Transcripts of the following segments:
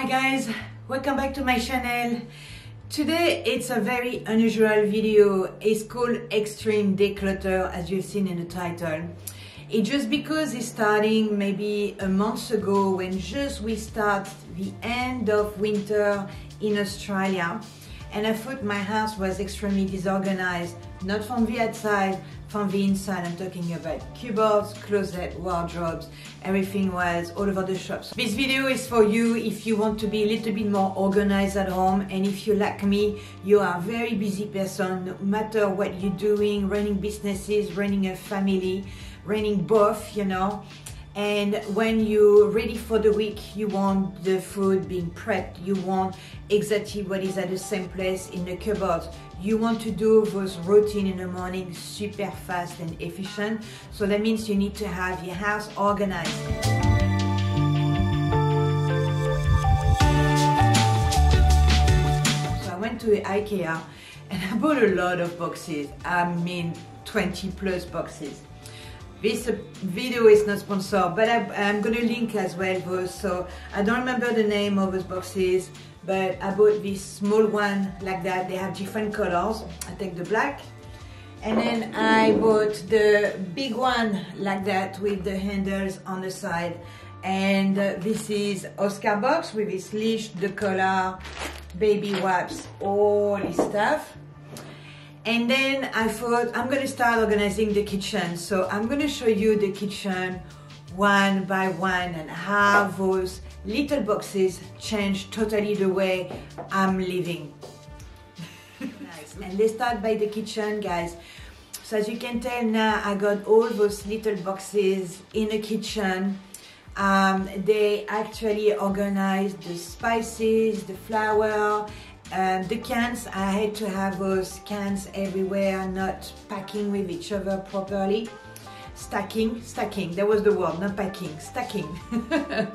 Hi guys, welcome back to my channel. Today it's a very unusual video. It's called Extreme Declutter as you've seen in the title. It's just because it's starting maybe a month ago when just we start the end of winter in Australia and I thought my house was extremely disorganized, not from the outside, from the inside. I'm talking about cupboards, closet, wardrobes, everything was all over the shop. So this video is for you if you want to be a little bit more organized at home and if you like me, you are a very busy person, no matter what you're doing, running businesses, running a family, running both, you know, and when you're ready for the week you want the food being prepped. You want exactly what is at the same place in the cupboard. You want to do those routine in the morning super fast and efficient. So that means you need to have your house organized. So i went to ikea and i bought a lot of boxes. I mean 20 plus boxes this video is not sponsored, but I, am going to link as well those. So I don't remember the name of those boxes, but I bought this small one like that. They have different colors. I take the black. And then I bought the big one like that with the handles on the side. And uh, this is Oscar box with this leash, the collar, baby wipes, all this stuff. And then I thought I'm gonna start organizing the kitchen. So I'm gonna show you the kitchen one by one and how those little boxes change totally the way I'm living. nice. And let's start by the kitchen, guys. So as you can tell now, I got all those little boxes in the kitchen. Um, they actually organize the spices, the flour, um, the cans, I had to have those cans everywhere, not packing with each other properly. Stacking, stacking, that was the word, not packing, stacking.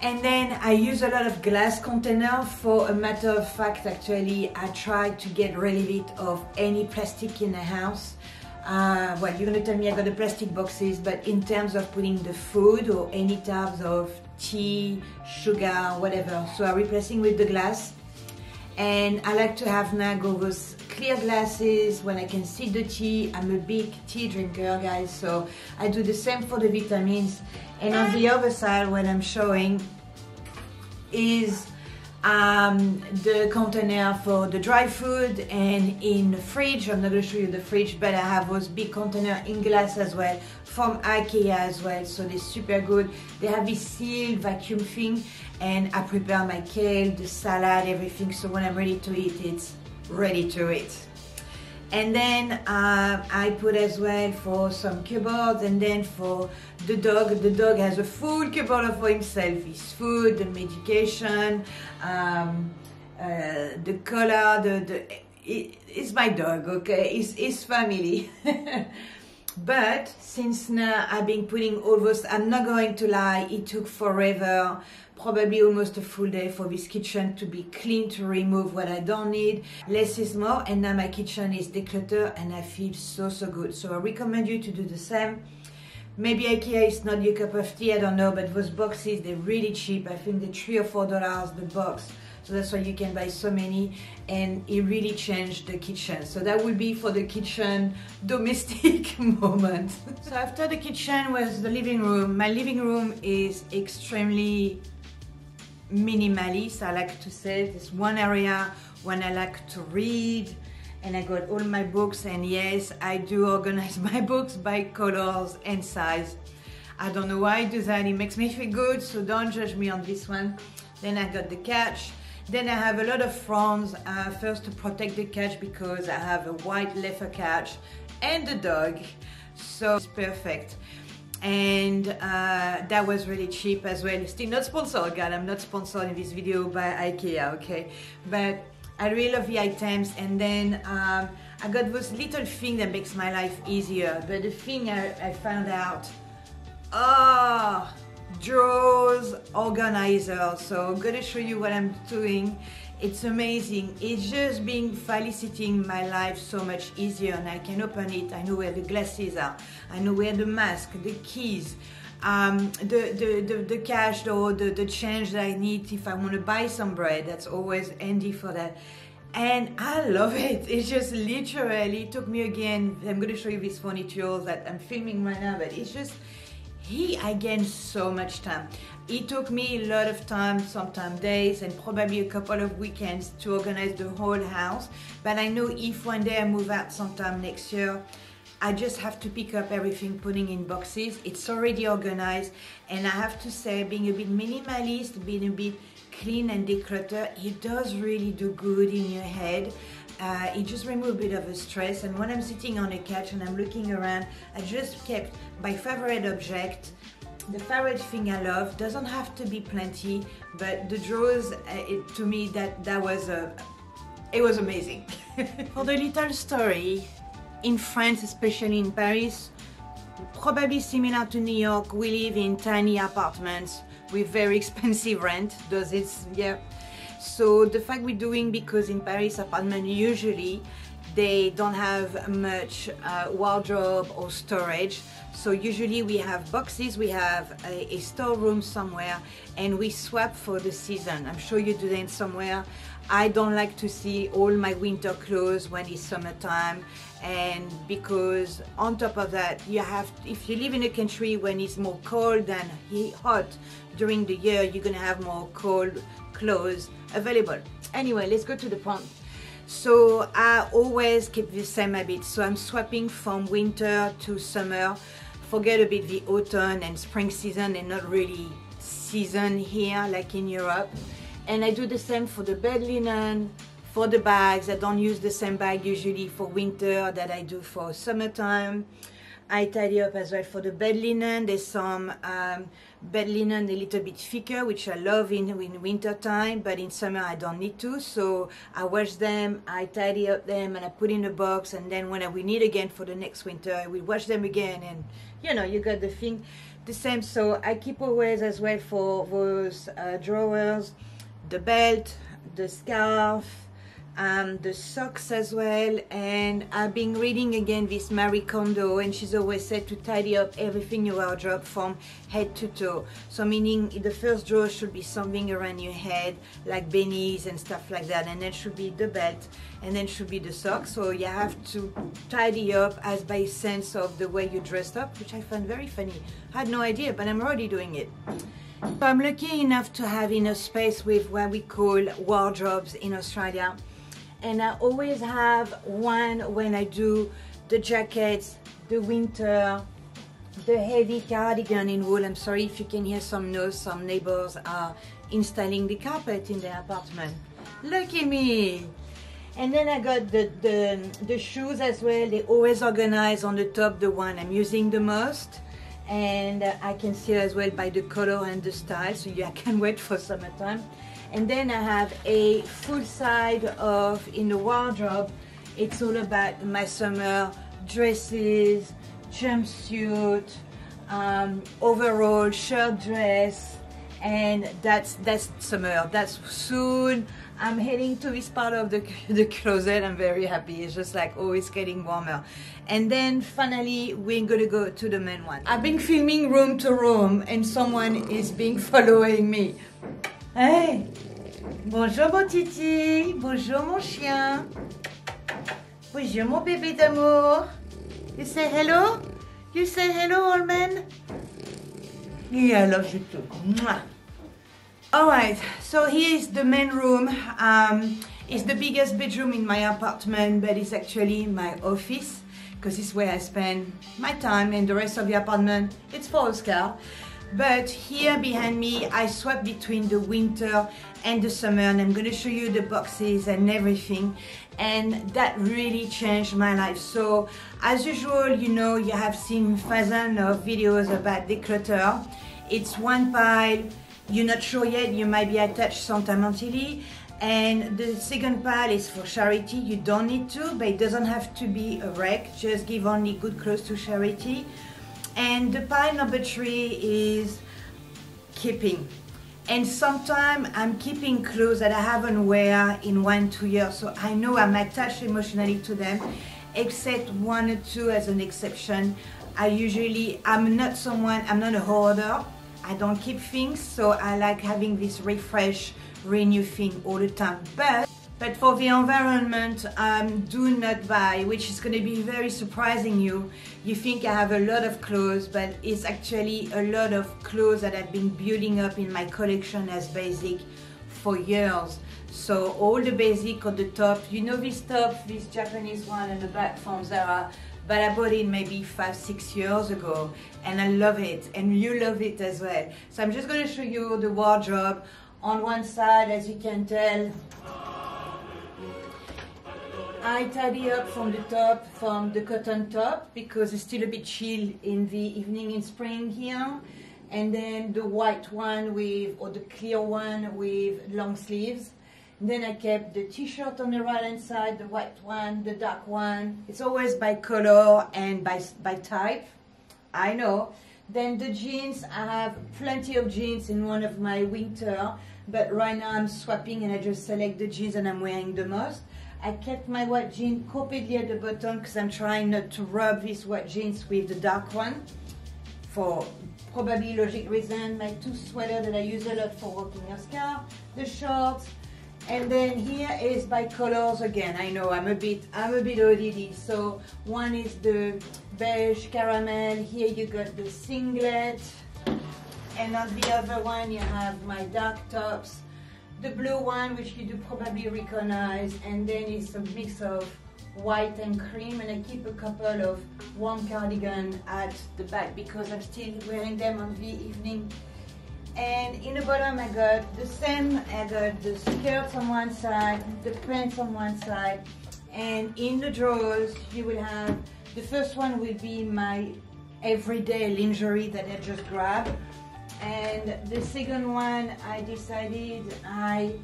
and then I use a lot of glass container. For a matter of fact, actually, I try to get rid of any plastic in the house. Uh, well, you're gonna tell me I got the plastic boxes, but in terms of putting the food or any types of tea, sugar, whatever. So I'm replacing with the glass. And I like to have now those clear glasses when I can see the tea. I'm a big tea drinker, guys, so I do the same for the vitamins. And on the other side, what I'm showing is um, the container for the dry food and in the fridge. I'm not going to show you the fridge, but I have those big container in glass as well from Ikea as well. So they're super good. They have this sealed vacuum thing and I prepare my kale, the salad, everything. So when I'm ready to eat, it's ready to eat. And then uh, I put as well for some cupboards and then for the dog, the dog has a full cupboard for himself. His food, the medication, um, uh, the collar, the, the it, it's my dog, okay? It's his family. but since now I've been putting all those, I'm not going to lie, it took forever probably almost a full day for this kitchen to be clean, to remove what I don't need. Less is more, and now my kitchen is decluttered and I feel so, so good. So I recommend you to do the same. Maybe IKEA is not your cup of tea, I don't know, but those boxes, they're really cheap. I think they're three or four dollars the box. So that's why you can buy so many and it really changed the kitchen. So that will be for the kitchen domestic moment. so after the kitchen was the living room. My living room is extremely minimalist, I like to say. There's one area when I like to read and I got all my books and yes, I do organize my books by colors and size. I don't know why I do that, it makes me feel good, so don't judge me on this one. Then I got the couch. Then I have a lot of fronds, uh, first to protect the couch because I have a white leather couch and the dog, so it's perfect and uh, that was really cheap as well. Still not sponsored, God, I'm not sponsored in this video by IKEA, okay? But I really love the items and then um, I got those little thing that makes my life easier. But the thing I, I found out, oh, drawers organizer. So I'm gonna show you what I'm doing it's amazing. It's just being facilitating my life so much easier and I can open it. I know where the glasses are. I know where the mask, the keys. um, the, the, the, the, cash or the, the change that I need if I want to buy some bread. That's always handy for that. And I love it. It just literally took me again. I'm going to show you this tools that I'm filming right now, but it's just, he again so much time. It took me a lot of time, sometimes days and probably a couple of weekends to organize the whole house. But I know if one day I move out sometime next year, I just have to pick up everything, putting in boxes. It's already organized. And I have to say, being a bit minimalist, being a bit clean and declutter, it does really do good in your head. Uh, it just removes a bit of a stress. And when I'm sitting on a couch and I'm looking around, I just kept my favorite object the favorite thing I love doesn't have to be plenty, but the drawers, uh, it, to me, that that was a, it was amazing. For the little story, in France, especially in Paris, probably similar to New York, we live in tiny apartments with very expensive rent. Does it? Yeah. So the fact we're doing because in Paris apartment usually they don't have much uh, wardrobe or storage. So usually we have boxes, we have a, a storeroom somewhere and we swap for the season. I'm sure you do that somewhere. I don't like to see all my winter clothes when it's summertime and because on top of that you have if you live in a country when it's more cold than hot during the year you're gonna have more cold clothes available. Anyway let's go to the point. So I always keep the same habit so I'm swapping from winter to summer. Forget a bit the autumn and spring season and not really season here like in Europe. And I do the same for the bed linen for the bags. I don't use the same bag usually for winter that I do for summertime I tidy up as well for the bed linen. There's some um, bed linen a little bit thicker which I love in, in winter time but in summer I don't need to. So I wash them I tidy up them and I put in a box and then when we need again for the next winter we wash them again and you know you got the thing the same. So I keep always as well for those uh, drawers the belt the scarf um, the socks as well. And I've been reading again this Marie Kondo and she's always said to tidy up everything in your wardrobe from head to toe. So meaning the first drawer should be something around your head like beanies and stuff like that. And then should be the belt and then should be the socks. So you have to tidy up as by sense of the way you dressed up which I find very funny. I had no idea but I'm already doing it. I'm lucky enough to have enough space with what we call wardrobes in Australia and I always have one when I do the jackets, the winter, the heavy cardigan in wool. I'm sorry if you can hear some noise, some neighbors are installing the carpet in their apartment. Lucky me! And then I got the, the, the shoes as well. They always organize on the top, the one I'm using the most. And I can see as well by the color and the style, so yeah, I can wait for summertime and then I have a full side of in the wardrobe it's all about my summer dresses jumpsuit um, overall shirt dress and that's that's summer. That's soon I'm heading to this part of the, the closet. I'm very happy. It's just like it's getting warmer. And then finally we're gonna go to the main one. I've been filming room to room and someone is being following me Hey Bonjour mon titi. Bonjour mon chien. Bonjour mon bébé d'amour. You say hello? You say hello old man? Yeah, I love you too. Alright, so here is the main room. Um, It's the biggest bedroom in my apartment but it's actually my office because it's where I spend my time and the rest of the apartment. It's for Oscar but here behind me I swap between the winter and the summer and I'm going to show you the boxes and everything. And that really changed my life. So as usual you know you have seen thousands of videos about declutter it's one pile. You're not sure yet. You might be attached sentimentally. And the second pile is for charity. You don't need to but it doesn't have to be a wreck. Just give only good clothes to charity and the pile number three is keeping and sometimes I'm keeping clothes that I haven't wear in one two years so I know I'm attached emotionally to them except one or two as an exception I usually, I'm not someone, I'm not a hoarder. I don't keep things, so I like having this refresh, renew thing all the time. But but for the environment, um, do not buy, which is going to be very surprising you. You think I have a lot of clothes, but it's actually a lot of clothes that I've been building up in my collection as basic for years. So all the basic on the top, you know this top, this Japanese one and the back from Zara, but I bought it maybe five, six years ago and I love it and you love it as well. So I'm just going to show you the wardrobe. On one side, as you can tell, I tidy up from the top, from the cotton top, because it's still a bit chill in the evening in spring here. And then the white one with, or the clear one with long sleeves. And then I kept the t-shirt on the right hand side, the white one, the dark one. It's always by color and by, by type. I know. Then the jeans, I have plenty of jeans in one of my winter, but right now I'm swapping and I just select the jeans and I'm wearing the most. I kept my white jeans completely at the bottom because I'm trying not to rub these white jeans with the dark one for probably logic reason. My two sweater that I use a lot for walking your car, the shorts, and then here is by colors again. I know I'm a bit I'm a bit OCD. So one is the beige caramel. Here you got the singlet, and on the other one you have my dark tops the blue one, which you do probably recognize, and then it's a mix of white and cream, and I keep a couple of warm cardigan at the back because I'm still wearing them on the evening. And in the bottom I got the same, I got the skirts on one side, the pants on one side, and in the drawers you will have, the first one will be my everyday lingerie that I just grabbed and the second one I decided I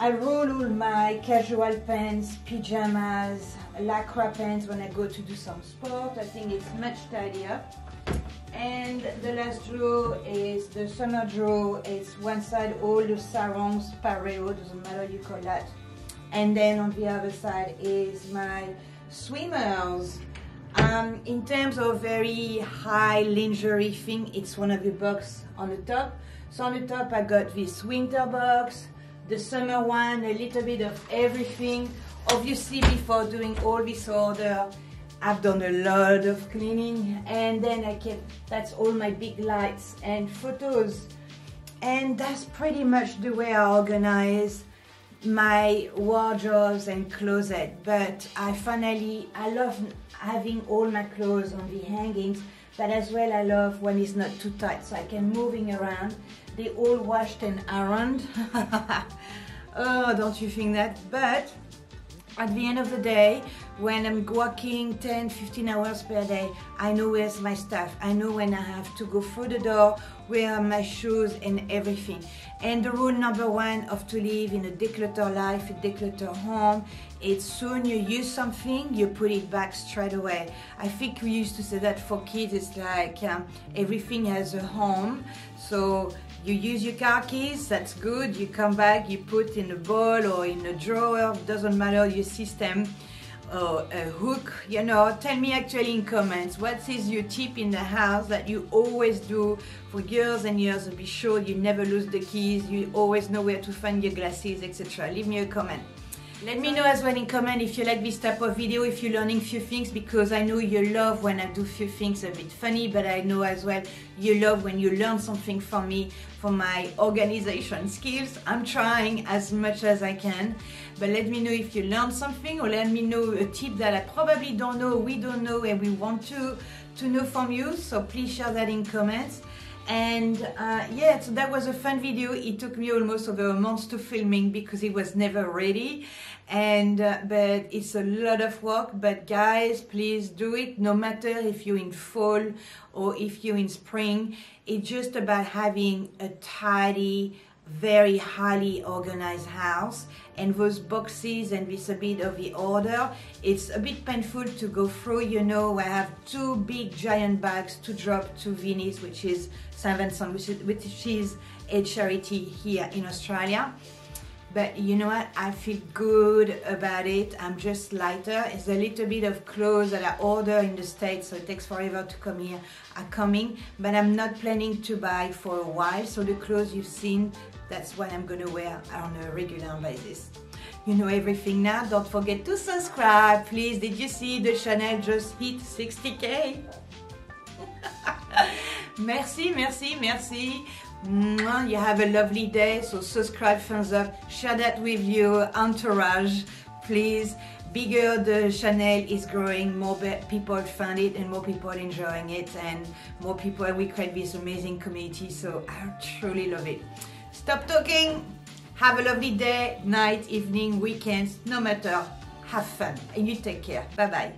I roll all my casual pants, pajamas, lycra pants when I go to do some sport. I think it's much tidier. And the last drawer is the summer drawer. It's one side all the sarongs, pareo, doesn't matter you call that. And then on the other side is my swimmers. Um, in terms of very high lingerie thing, it's one of the box on the top. So on the top I got this winter box, the summer one, a little bit of everything. Obviously before doing all this order, I've done a lot of cleaning and then I kept, that's all my big lights and photos. And that's pretty much the way I organize my wardrobes and closet but I finally I love having all my clothes on the hangings but as well I love when it's not too tight so I can moving around they all washed and ironed. Oh don't you think that? But at the end of the day, when I'm working 10, 15 hours per day, I know where's my stuff. I know when I have to go through the door, where are my shoes and everything. And the rule number one of to live in a declutter life, a declutter home, it's soon you use something, you put it back straight away. I think we used to say that for kids, it's like um, everything has a home. So you use your car keys, that's good. You come back, you put in a bowl or in a drawer, doesn't matter your system a hook, you know, tell me actually in comments what is your tip in the house that you always do for years and years and be sure you never lose the keys, you always know where to find your glasses, etc. Leave me a comment. Let me know as well in comment if you like this type of video, if you're learning few things, because I know you love when I do few things a bit funny, but I know as well you love when you learn something from me, from my organization skills. I'm trying as much as I can, but let me know if you learned something or let me know a tip that I probably don't know, we don't know, and we want to, to know from you, so please share that in comments. And uh, yeah so that was a fun video. It took me almost over a month to filming because it was never ready. And uh, but it's a lot of work. But guys please do it no matter if you're in fall or if you're in spring. It's just about having a tidy very highly organized house. And those boxes and this a bit of the order it's a bit painful to go through. You know I have two big giant bags to drop to Vinnies which is St. Vincent which is, which is a charity here in Australia. But you know what? I feel good about it. I'm just lighter. It's a little bit of clothes that I order in the States so it takes forever to come here are coming. But I'm not planning to buy for a while. So the clothes you've seen that's what I'm gonna wear on a regular basis. You know everything now don't forget to subscribe. Please did you see the channel just hit 60k merci merci merci. You have a lovely day so subscribe thumbs up share that with your entourage. Please bigger the channel is growing more people find it and more people enjoying it and more people we create this amazing community so I truly love it stop talking. Have a lovely day night evening weekends no matter. Have fun. And you take care. Bye bye